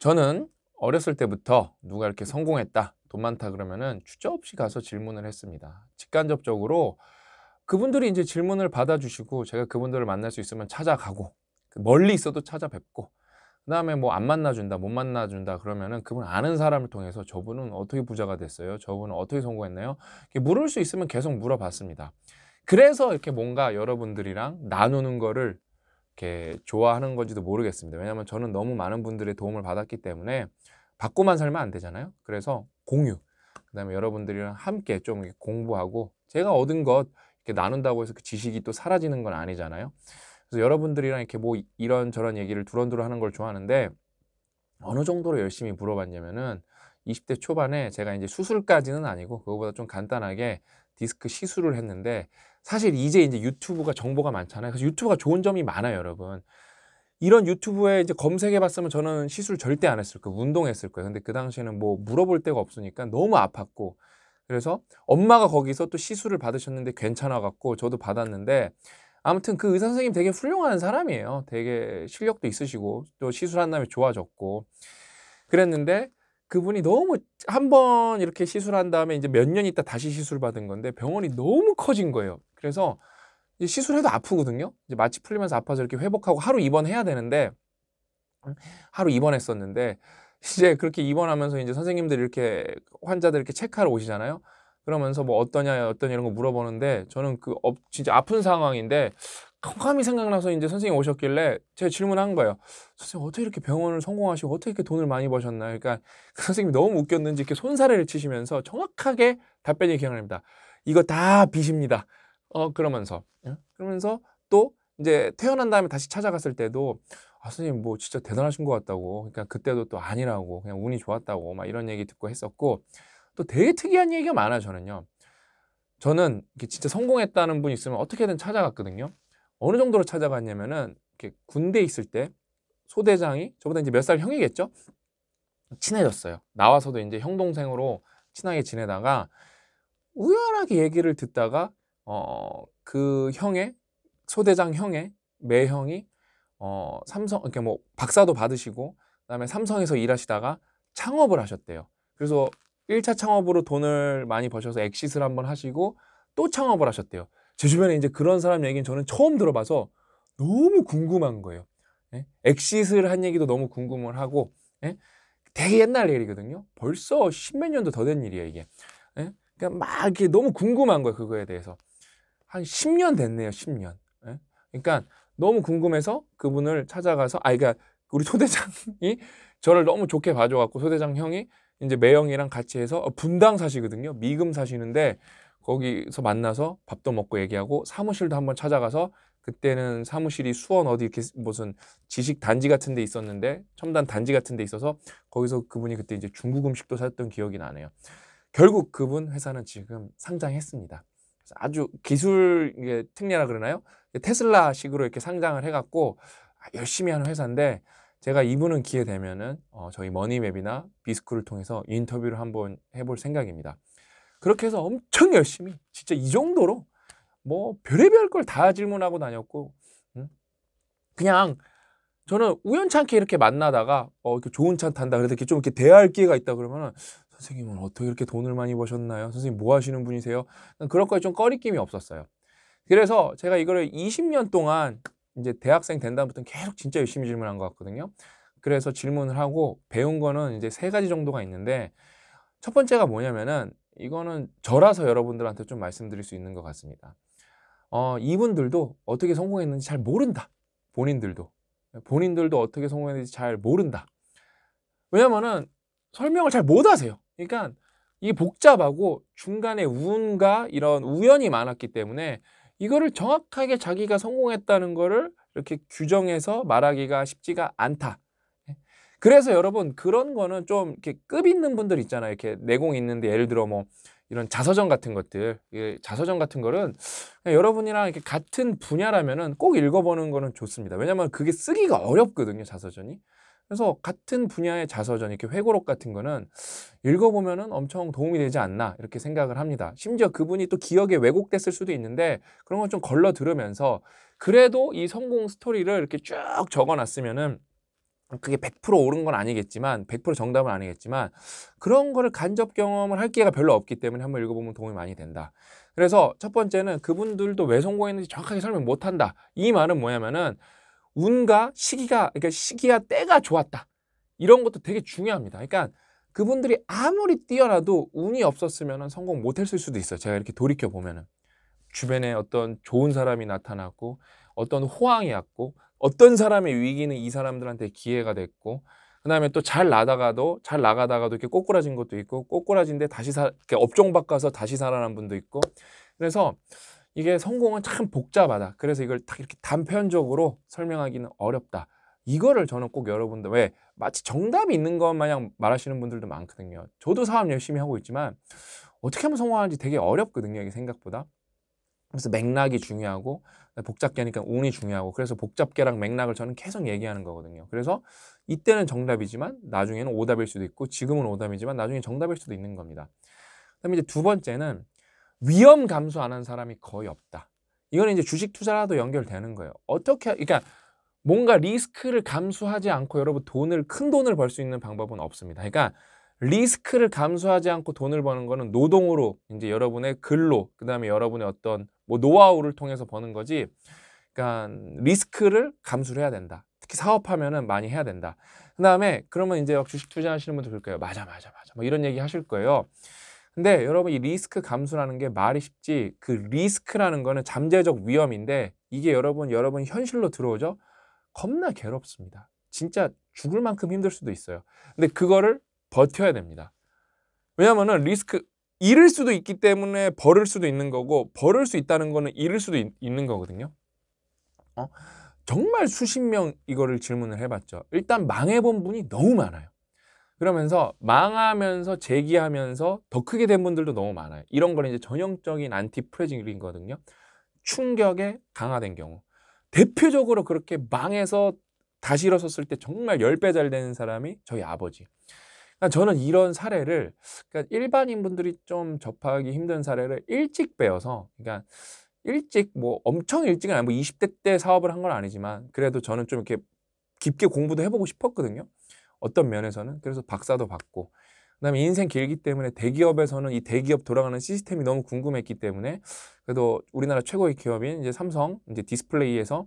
저는 어렸을 때부터 누가 이렇게 성공했다, 돈 많다 그러면은 주저없이 가서 질문을 했습니다. 직간접적으로 그분들이 이제 질문을 받아주시고 제가 그분들을 만날 수 있으면 찾아가고 멀리 있어도 찾아뵙고 그다음에 뭐 안 만나준다, 못 만나준다 그러면은 그분 아는 사람을 통해서 저분은 어떻게 부자가 됐어요? 저분은 어떻게 성공했나요? 물을 수 있으면 계속 물어봤습니다. 그래서 이렇게 뭔가 여러분들이랑 나누는 거를 이렇게 좋아하는 건지도 모르겠습니다. 왜냐하면 저는 너무 많은 분들의 도움을 받았기 때문에 받고만 살면 안 되잖아요. 그래서 공유, 그다음에 여러분들이랑 함께 좀 공부하고 제가 얻은 것 이렇게 나눈다고 해서 그 지식이 또 사라지는 건 아니잖아요. 그래서 여러분들이랑 이렇게 뭐 이런 저런 얘기를 두런두런 하는 걸 좋아하는데 어느 정도로 열심히 물어봤냐면은 20대 초반에 제가 이제 수술까지는 아니고 그거보다 좀 간단하게 디스크 시술을 했는데 사실 이제 이제 유튜브가 정보가 많잖아요. 그래서 유튜브가 좋은 점이 많아요, 여러분. 이런 유튜브에 이제 검색해 봤으면 저는 시술 절대 안 했을 거예요. 운동했을 거예요. 근데 그 당시에는 뭐 물어볼 데가 없으니까 너무 아팠고 그래서 엄마가 거기서 또 시술을 받으셨는데 괜찮아 갖고 저도 받았는데 아무튼 그 의사 선생님 되게 훌륭한 사람이에요. 되게 실력도 있으시고 또 시술한 다음에 좋아졌고 그랬는데 그분이 너무 한 번 이렇게 시술한 다음에 이제 몇 년 있다 다시 시술 받은 건데 병원이 너무 커진 거예요. 그래서 시술해도 아프거든요. 이제 마취 풀리면서 아파서 이렇게 회복하고 하루 입원해야 되는데 하루 입원했었는데 이제 그렇게 입원하면서 이제 선생님들이 이렇게 환자들 이렇게 체크하러 오시잖아요. 그러면서 뭐 어떠냐 어떠냐 이런 거 물어보는데 저는 그 업, 진짜 아픈 상황인데 궁금함이 생각나서 이제 선생님 오셨길래 제가 질문한 거예요. 선생님 어떻게 이렇게 병원을 성공하시고 어떻게 이렇게 돈을 많이 버셨나요? 그러니까 그 선생님이 너무 웃겼는지 이렇게 손사래를 치시면서 정확하게 답변이 기억납니다. 이거 다 빚입니다. 어 그러면서. 그러면서 또 이제 태어난 다음에 다시 찾아갔을 때도 아 선생님 뭐 진짜 대단하신 것 같다고. 그러니까 그때도 또 아니라고 그냥 운이 좋았다고 막 이런 얘기 듣고 했었고 또 되게 특이한 얘기가 많아요 저는요. 저는 진짜 성공했다는 분 있으면 어떻게든 찾아갔거든요. 어느 정도로 찾아갔냐면은 이렇게 군대 있을 때 소대장이 저보다 이제 몇 살 형이겠죠? 친해졌어요. 나와서도 이제 형 동생으로 친하게 지내다가 우연하게 얘기를 듣다가 어 그 형의 소대장 형의 매형이 어 삼성 이렇게 뭐 박사도 받으시고 그다음에 삼성에서 일하시다가 창업을 하셨대요. 그래서 1차 창업으로 돈을 많이 버셔서 exit를 한번 하시고 또 창업을 하셨대요. 제 주변에 이제 그런 사람 얘기는 저는 처음 들어봐서 너무 궁금한 거예요. 예? exit를 한 얘기도 너무 궁금을 하고 예? 되게 옛날 일이거든요. 벌써 십몇 년도 더 된 일이에요 이게. 예? 그러니까 막 이렇게 너무 궁금한 거예요 그거에 대해서. 한 10년 됐네요 10년. 예? 그러니까 너무 궁금해서 그분을 찾아가서 아 그러니까 우리 소대장이 저를 너무 좋게 봐줘갖고 소대장 형이 이제 매형이랑 같이 해서 분당 사시거든요. 미금 사시는데 거기서 만나서 밥도 먹고 얘기하고 사무실도 한번 찾아가서 그때는 사무실이 수원 어디 이렇게 무슨 지식 단지 같은 데 있었는데 첨단 단지 같은 데 있어서 거기서 그분이 그때 이제 중국 음식도 샀던 기억이 나네요. 결국 그분 회사는 지금 상장했습니다. 아주 기술 이게 특례라 그러나요? 테슬라식으로 이렇게 상장을 해갖고 열심히 하는 회사인데 제가 이분은 기회 되면은 어, 저희 머니맵이나 비스쿨을 통해서 인터뷰를 한번 해볼 생각입니다. 그렇게 해서 엄청 열심히 진짜 이 정도로 뭐 별의별 걸 다 질문하고 다녔고 응? 그냥 저는 우연찮게 이렇게 만나다가 어 이렇게 좋은 차 탄다 그래서 이렇게 좀 이렇게 대화할 기회가 있다 그러면은 선생님은 어떻게 이렇게 돈을 많이 버셨나요? 선생님 뭐 하시는 분이세요? 그런 거에 좀 꺼리낌이 없었어요. 그래서 제가 이거를 20년 동안 이제 대학생 된 다음부터는 계속 진짜 열심히 질문한 것 같거든요. 그래서 질문을 하고 배운 거는 이제 세 가지 정도가 있는데 첫 번째가 뭐냐면은 이거는 저라서 여러분들한테 좀 말씀드릴 수 있는 것 같습니다. 어, 이분들도 어떻게 성공했는지 잘 모른다. 본인들도. 본인들도 어떻게 성공했는지 잘 모른다. 왜냐면은 설명을 잘 못 하세요. 그러니까 이게 복잡하고 중간에 운과 이런 우연이 많았기 때문에 이거를 정확하게 자기가 성공했다는 거를 이렇게 규정해서 말하기가 쉽지가 않다. 그래서 여러분 그런 거는 좀 이렇게 급 있는 분들 있잖아요. 이렇게 내공 있는데 예를 들어 뭐 이런 자서전 같은 것들, 자서전 같은 거는 여러분이랑 이렇게 같은 분야라면은 꼭 읽어보는 거는 좋습니다. 왜냐하면 그게 쓰기가 어렵거든요, 자서전이. 그래서 같은 분야의 자서전, 이렇게 회고록 같은 거는 읽어보면은 엄청 도움이 되지 않나 이렇게 생각을 합니다. 심지어 그분이 또 기억에 왜곡됐을 수도 있는데 그런 건 좀 걸러 들으면서 그래도 이 성공 스토리를 이렇게 쭉 적어놨으면은 그게 100% 옳은 건 아니겠지만 100% 정답은 아니겠지만 그런 거를 간접 경험을 할 기회가 별로 없기 때문에 한번 읽어보면 도움이 많이 된다. 그래서 첫 번째는 그분들도 왜 성공했는지 정확하게 설명 못한다. 이 말은 뭐냐면은 운과 시기가 그러니까 시기와 때가 좋았다. 이런 것도 되게 중요합니다. 그러니까 그분들이 아무리 뛰어나도 운이 없었으면 성공 못 했을 수도 있어요. 제가 이렇게 돌이켜 보면은 주변에 어떤 좋은 사람이 나타났고 어떤 호황이 왔고 어떤 사람의 위기는 이 사람들한테 기회가 됐고 그다음에 또 잘 나다가도 잘 나가다가도 이렇게 꼬꾸라진 것도 있고 꼬꾸라진데 다시 사, 업종 바꿔서 다시 살아난 분도 있고 그래서 이게 성공은 참 복잡하다. 그래서 이걸 딱 이렇게 단편적으로 설명하기는 어렵다. 이거를 저는 꼭 여러분들 왜 마치 정답이 있는 것 마냥 말하시는 분들도 많거든요. 저도 사업 열심히 하고 있지만 어떻게 하면 성공하는지 되게 어렵거든요. 이게 생각보다. 그래서 맥락이 중요하고 복잡게 하니까 운이 중요하고 그래서 복잡계랑 맥락을 저는 계속 얘기하는 거거든요. 그래서 이때는 정답이지만 나중에는 오답일 수도 있고 지금은 오답이지만 나중에 정답일 수도 있는 겁니다. 그다음에 이제 두 번째는 위험 감수 안 한 사람이 거의 없다. 이거는 이제 주식 투자라도 연결되는 거예요. 어떻게 그러니까 뭔가 리스크를 감수하지 않고 여러분 돈을 큰 돈을 벌 수 있는 방법은 없습니다. 그러니까 리스크를 감수하지 않고 돈을 버는 거는 노동으로 이제 여러분의 근로 그다음에 여러분의 어떤 뭐 노하우를 통해서 버는 거지. 그러니까 리스크를 감수를 해야 된다. 특히 사업하면은 많이 해야 된다. 그다음에 그러면 이제 막 주식 투자하시는 분들 그럴 거예요. 맞아 맞아 맞아. 뭐 이런 얘기 하실 거예요. 근데 여러분 이 리스크 감수라는 게 말이 쉽지 그 리스크라는 거는 잠재적 위험인데 이게 여러분 여러분 현실로 들어오죠? 겁나 괴롭습니다. 진짜 죽을 만큼 힘들 수도 있어요. 근데 그거를 버텨야 됩니다. 왜냐하면 리스크 잃을 수도 있기 때문에 벌을 수도 있는 거고 벌을 수 있다는 거는 잃을 수도 있, 는 거거든요. 어? 정말 수십 명 이거를 질문을 해봤죠. 일단 망해본 분이 너무 많아요. 그러면서 망하면서 재기하면서 더 크게 된 분들도 너무 많아요. 이런 걸 이제 전형적인 antifragile이거든요. 충격에 강화된 경우. 대표적으로 그렇게 망해서 다시 일어섰을 때 정말 10배 잘 되는 사람이 저희 아버지. 그러니까 저는 이런 사례를 그러니까 일반인 분들이 좀 접하기 힘든 사례를 일찍 배워서 그러니까 일찍 뭐 엄청 일찍은 아니고 뭐 20대 때 사업을 한 건 아니지만 그래도 저는 좀 이렇게 깊게 공부도 해보고 싶었거든요. 어떤 면에서는 그래서 박사도 받고 그다음에 인생 길기 때문에 대기업에서는 이 대기업 돌아가는 시스템이 너무 궁금했기 때문에 그래도 우리나라 최고의 기업인 이제 삼성 이제 디스플레이에서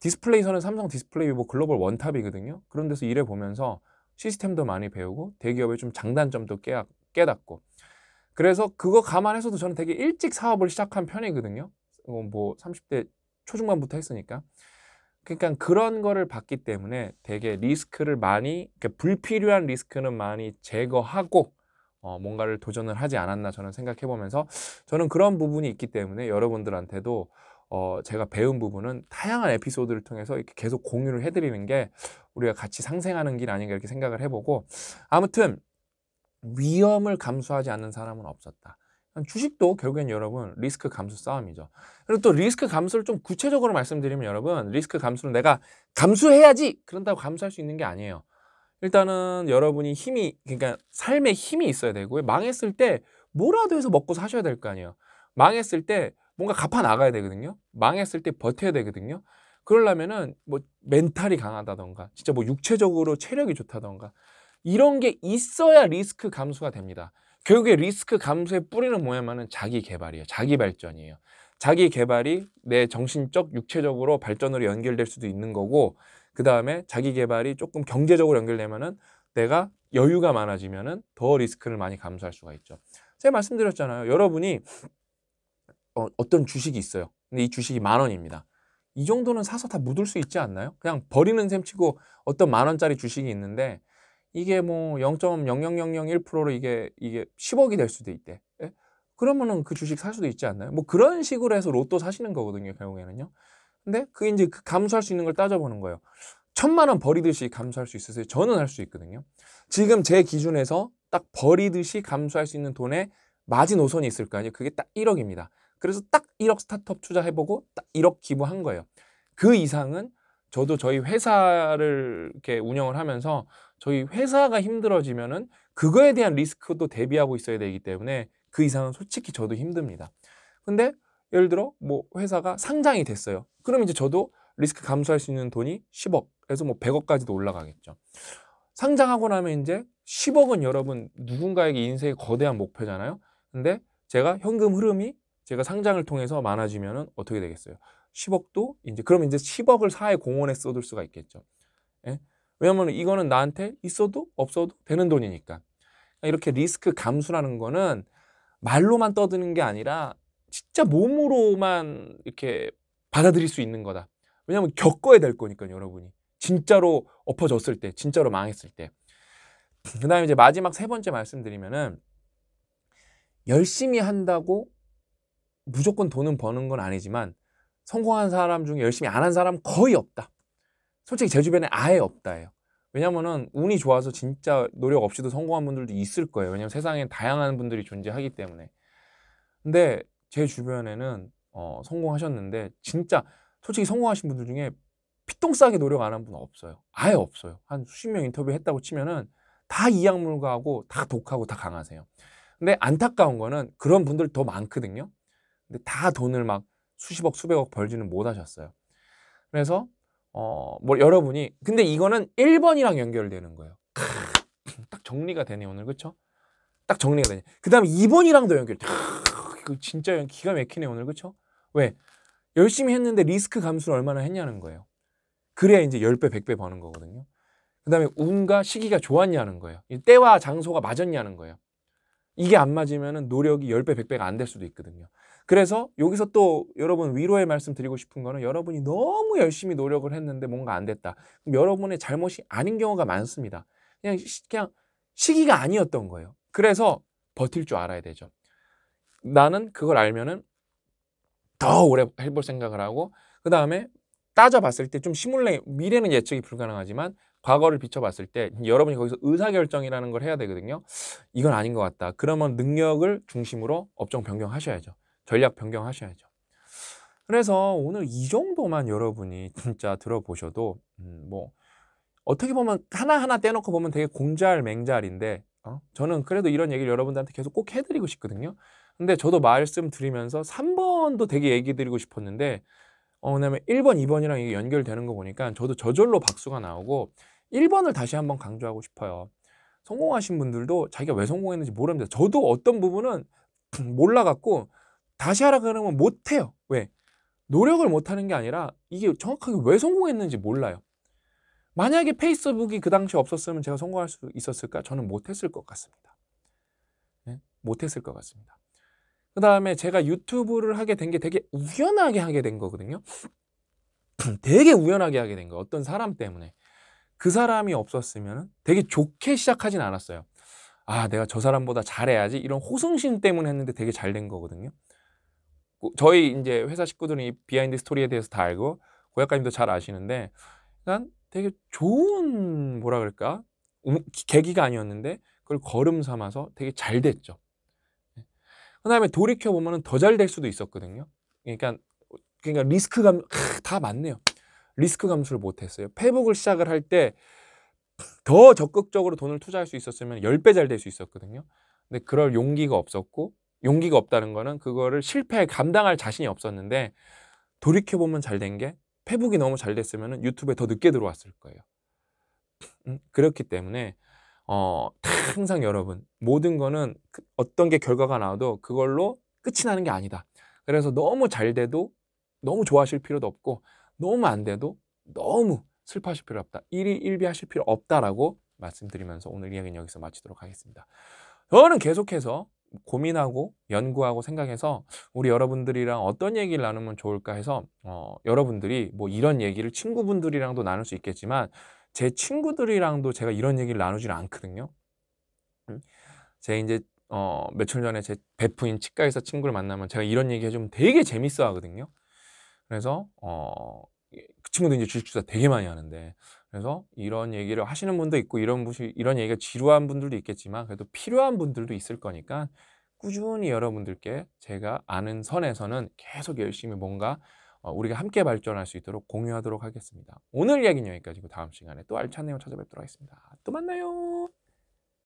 디스플레이선은 삼성 디스플레이 뭐 글로벌 원탑이거든요. 그런 데서 일해 보면서 시스템도 많이 배우고 대기업의 좀 장단점도 깨닫고 그래서 그거 감안해서도 저는 되게 일찍 사업을 시작한 편이거든요. 어, 뭐 30대 초중반부터 했으니까. 그러니까 그런 거를 봤기 때문에 되게 리스크를 많이 그러니까 불필요한 리스크는 많이 제거하고 어, 뭔가를 도전을 하지 않았나 저는 생각해 보면서 저는 그런 부분이 있기 때문에 여러분들한테도 어, 제가 배운 부분은 다양한 에피소드를 통해서 이렇게 계속 공유를 해드리는 게 우리가 같이 상생하는 길 아닌가 이렇게 생각을 해보고 아무튼 위험을 감수하지 않는 사람은 없었다. 주식도 결국엔 여러분 리스크 감수 싸움이죠. 그리고 또 리스크 감수를 좀 구체적으로 말씀드리면 여러분 리스크 감수는 내가 감수해야지 그런다고 감수할 수 있는 게 아니에요. 일단은 여러분이 힘이 그러니까 삶에 힘이 있어야 되고 망했을 때 뭐라도 해서 먹고 사셔야 될 거 아니에요. 망했을 때 뭔가 갚아 나가야 되거든요. 망했을 때 버텨야 되거든요. 그러려면은 뭐 멘탈이 강하다던가 진짜 뭐 육체적으로 체력이 좋다던가 이런 게 있어야 리스크 감수가 됩니다. 결국에 리스크 감수의 뿌리는 뭐냐면은 자기 개발이에요. 자기 발전이에요. 자기 개발이 내 정신적, 육체적으로 발전으로 연결될 수도 있는 거고 그 다음에 자기 개발이 조금 경제적으로 연결되면은 내가 여유가 많아지면은 더 리스크를 많이 감수할 수가 있죠. 제가 말씀드렸잖아요. 여러분이 어, 어떤 주식이 있어요. 근데 이 주식이 만 원입니다. 이 정도는 사서 다 묻을 수 있지 않나요? 그냥 버리는 셈 치고 어떤 만 원짜리 주식이 있는데 이게 뭐 0.00001%로 이게 이게 10억이 될 수도 있대. 예? 그러면은 그 주식 살 수도 있지 않나요? 뭐 그런 식으로 해서 로또 사시는 거거든요, 결국에는요. 근데 그게 이제 그 감수할 수 있는 걸 따져보는 거예요. 천만 원 버리듯이 감수할 수 있으세요? 저는 할 수 있거든요. 지금 제 기준에서 딱 버리듯이 감수할 수 있는 돈에 마지노선이 있을 거 아니에요. 그게 딱 1억입니다. 그래서 딱 1억 스타트업 투자해보고 딱 1억 기부한 거예요. 그 이상은 저도 저희 회사를 이렇게 운영을 하면서 저희 회사가 힘들어지면은 그거에 대한 리스크도 대비하고 있어야 되기 때문에 그 이상은 솔직히 저도 힘듭니다. 근데 예를 들어 뭐 회사가 상장이 됐어요. 그럼 이제 저도 리스크 감수할 수 있는 돈이 10억 10억에서 뭐 100억까지도 올라가겠죠. 상장하고 나면 이제 10억은 여러분 누군가에게 인생의 거대한 목표잖아요. 근데 제가 현금 흐름이 제가 상장을 통해서 많아지면은 어떻게 되겠어요? 10억도 이제 그럼 이제 10억을 사회 공헌에 쏟을 수가 있겠죠. 예? 왜냐면 이거는 나한테 있어도 없어도 되는 돈이니까. 이렇게 리스크 감수라는 거는 말로만 떠드는 게 아니라 진짜 몸으로만 이렇게 받아들일 수 있는 거다. 왜냐하면 겪어야 될 거니까요, 여러분이. 진짜로 엎어졌을 때, 진짜로 망했을 때. 그 다음에 이제 마지막 세 번째 말씀드리면은 열심히 한다고 무조건 돈은 버는 건 아니지만 성공한 사람 중에 열심히 안 한 사람 거의 없다. 솔직히 제 주변에 아예 없다예요. 왜냐면은 운이 좋아서 진짜 노력 없이도 성공한 분들도 있을 거예요. 왜냐면 세상엔 다양한 분들이 존재하기 때문에. 근데 제 주변에는 어, 성공하셨는데 진짜 솔직히 성공하신 분들 중에 피똥 싸게 노력 안 한 분 없어요. 아예 없어요. 한 수십 명 인터뷰 했다고 치면은 다 이약물가하고 다 독하고 다 강하세요. 근데 안타까운 거는 그런 분들 더 많거든요. 근데 다 돈을 막 수십억, 수백억 벌지는 못하셨어요. 그래서 어, 뭐 여러분이 근데 이거는 1번이랑 연결되는 거예요. 딱 정리가 되네 오늘 그쵸? 딱 정리가 되네. 그 다음에 2번이랑도 연결돼. 그 진짜 기가 막히네 오늘 그쵸? 왜? 열심히 했는데 리스크 감수를 얼마나 했냐는 거예요. 그래야 이제 10배, 100배 버는 거거든요. 그 다음에 운과 시기가 좋았냐는 거예요. 때와 장소가 맞았냐는 거예요. 이게 안 맞으면 노력이 10배, 100배가 안 될 수도 있거든요. 그래서 여기서 또 여러분 위로의 말씀 드리고 싶은 거는 여러분이 너무 열심히 노력을 했는데 뭔가 안 됐다. 그럼 여러분의 잘못이 아닌 경우가 많습니다. 그냥, 그냥 시기가 아니었던 거예요. 그래서 버틸 줄 알아야 되죠. 나는 그걸 알면은 더 오래 해볼 생각을 하고 그 다음에 따져봤을 때 좀 시뮬레 미래는 예측이 불가능하지만 과거를 비춰봤을 때 여러분이 거기서 의사결정이라는 걸 해야 되거든요. 이건 아닌 것 같다. 그러면 능력을 중심으로 업종 변경하셔야죠. 전략 변경하셔야죠. 그래서 오늘 이 정도만 여러분이 진짜 들어보셔도 음, 뭐 어떻게 보면 하나하나 떼놓고 보면 되게 공잘 맹잘인데 어? 저는 그래도 이런 얘기를 여러분들한테 계속 꼭 해드리고 싶거든요. 근데 저도 말씀드리면서 3번도 되게 얘기 드리고 싶었는데 어, 왜냐면 1번, 2번이랑 이게 연결되는 거 보니까 저도 저절로 박수가 나오고 1번을 다시 한번 강조하고 싶어요. 성공하신 분들도 자기가 왜 성공했는지 모릅니다. 저도 어떤 부분은 몰라갖고 다시 하라 그러면 못해요. 왜? 노력을 못하는 게 아니라 이게 정확하게 왜 성공했는지 몰라요. 만약에 페이스북이 그 당시 없었으면 제가 성공할 수 있었을까? 저는 못했을 것 같습니다. 네? 못했을 것 같습니다. 그 다음에 제가 유튜브를 하게 된 게 되게 우연하게 하게 된 거거든요. 되게 우연하게 하게 된 거예요. 어떤 사람 때문에. 그 사람이 없었으면 되게 좋게 시작하진 않았어요. 아, 내가 저 사람보다 잘해야지. 이런 호승심 때문에 했는데 되게 잘 된 거거든요. 저희 이제 회사 식구들은 이 비하인드 스토리에 대해서 다 알고 고작가님도 잘 아시는데 난 되게 좋은 뭐라 그럴까 계기가 아니었는데 그걸 거름 삼아서 되게 잘 됐죠. 네. 그다음에 돌이켜 보면은 더 잘 될 수도 있었거든요. 그러니까 그러니까 리스크가 다 맞네요. 리스크 감수를 못했어요. 페북을 시작을 할 때 더 적극적으로 돈을 투자할 수 있었으면 10배 잘 될 수 있었거든요. 근데 그럴 용기가 없었고 용기가 없다는 거는 그거를 실패 감당할 자신이 없었는데 돌이켜 보면 잘 된 게 페북이 너무 잘 됐으면 유튜브에 더 늦게 들어왔을 거예요. 음, 그렇기 때문에 어, 항상 여러분 모든 거는 그 어떤 게 결과가 나와도 그걸로 끝이 나는 게 아니다. 그래서 너무 잘 돼도 너무 좋아하실 필요도 없고 너무 안 돼도 너무 슬퍼하실 필요 없다. 일이 일비하실 필요 없다라고 말씀드리면서 오늘 이야기는 여기서 마치도록 하겠습니다. 저는 계속해서 고민하고 연구하고 생각해서 우리 여러분들이랑 어떤 얘기를 나누면 좋을까 해서 어, 여러분들이 뭐 이런 얘기를 친구분들이랑도 나눌 수 있겠지만 제 친구들이랑도 제가 이런 얘기를 나누질 않거든요. 음? 제 이제 어, 며칠 전에 제 베프인 치과의사 친구를 만나면 제가 이런 얘기 해주면 되게 재밌어 하거든요. 그래서 어, 그 친구도 이제 주식 투자 되게 많이 하는데 그래서 이런 얘기를 하시는 분도 있고 이런 분이 이런 얘기가 지루한 분들도 있겠지만 그래도 필요한 분들도 있을 거니까 꾸준히 여러분들께 제가 아는 선에서는 계속 열심히 뭔가 어, 우리가 함께 발전할 수 있도록 공유하도록 하겠습니다. 오늘 이야기는 여기까지고 다음 시간에 또 알찬 내용 찾아뵙도록 하겠습니다. 또 만나요.